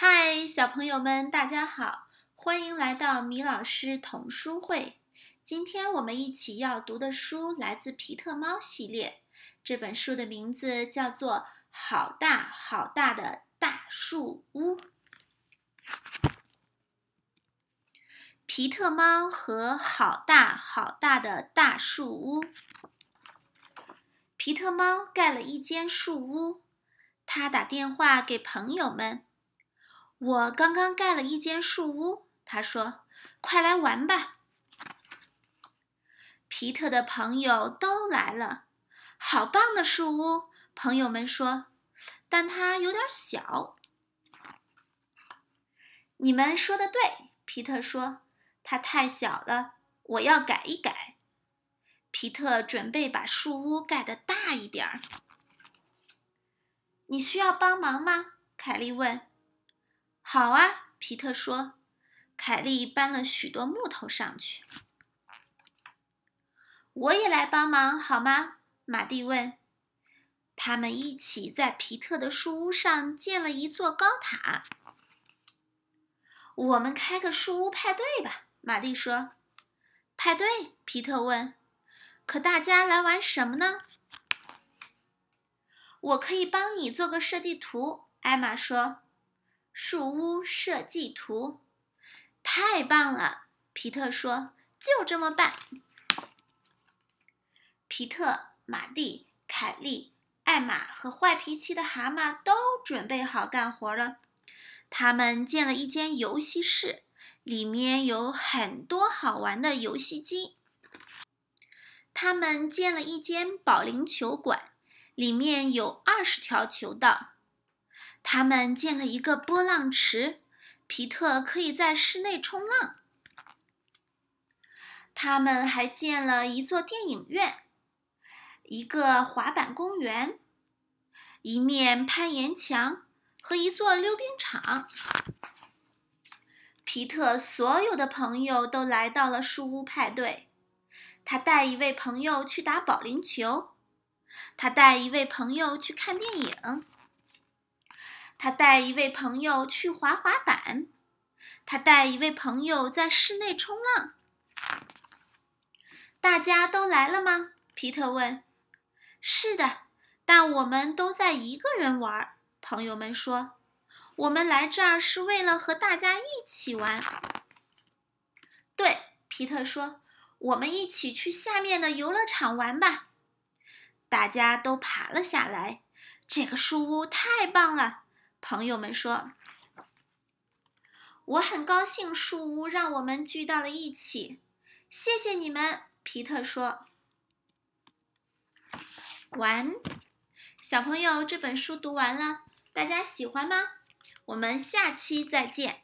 嗨，小朋友们，大家好，欢迎来到米老师童书会。今天我们一起要读的书来自皮特猫系列，这本书的名字叫做《好大好大的大树屋》。皮特猫和好大好大的大树屋。皮特猫盖了一间树屋，他打电话给朋友们。我刚刚盖了一间树屋，他说：“快来玩吧！”皮特的朋友都来了，好棒的树屋！朋友们说：“但它有点小。”你们说的对，皮特说：“它太小了，我要改一改。”皮特准备把树屋盖得大一点儿。你需要帮忙吗？凯莉问。好啊，皮特说。凯莉搬了许多木头上去。我也来帮忙好吗？马蒂问。他们一起在皮特的树屋上建了一座高塔。我们开个树屋派对吧，马蒂说。派对？皮特问。可大家来玩什么呢？我可以帮你做个设计图，艾玛说。树屋设计图，太棒了！皮特说：“就这么办。”皮特、马蒂、凯莉、艾玛和坏脾气的蛤蟆都准备好干活了。他们建了一间游戏室，里面有很多好玩的游戏机。他们建了一间保龄球馆，里面有二十条球道。他们建了一个波浪池，皮特可以在室内冲浪。他们还建了一座电影院，一个滑板公园，一面攀岩墙和一座溜冰场。皮特所有的朋友都来到了树屋派对。他带一位朋友去打保龄球，他带一位朋友去看电影。他带一位朋友去滑滑板，他带一位朋友在室内冲浪。大家都来了吗？皮特问。是的，但我们都在一个人玩。朋友们说：“我们来这儿是为了和大家一起玩。”对，皮特说：“我们一起去下面的游乐场玩吧。”大家都爬了下来。这个树屋太棒了。朋友们说：“我很高兴树屋让我们聚到了一起，谢谢你们。”皮特说。完，小朋友，这本书读完了，大家喜欢吗？我们下期再见。